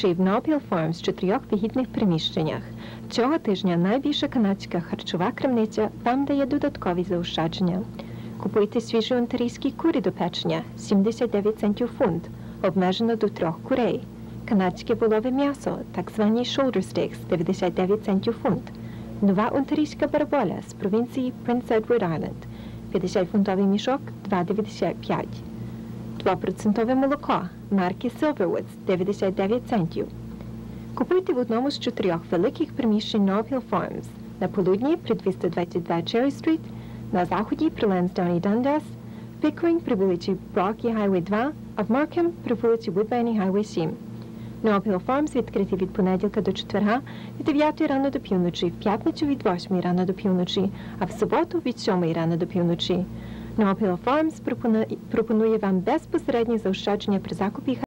чи в Nobel Farms в чотирьох вигідних приміщеннях. Цього тижня найбільша канадська харчова крамниця вам дає додаткові заощадження. Купуйте свіжі онтарійські кури до печення 79 центів фунт, обмежено до трьох курей. Канадське волове м'ясо, так звані shoulder steaks 99 центів фунт. Нова онтарійська бараболя з провінції Prince Edward Island 50 фунтовий мішок 2,95. 2% молоко марки Silverwoods 99 центів. Купуйте в одному з чотирьох великих приміщень Noble Farms на полудні при 222 Cherry Street, на заході при Lansdowne Dundas, Pickering при вулиці Brock Highway 2, а в Markham при вулиці Woodbine Highway 7. Noble Farms відкриті від понеділка до четверга від 9 рано до півночі, в п'ятницю від 8 рано до півночі, а в суботу від 7 рано до півночі. Noble Farms пропонує вам безпосередні заощадження при закупі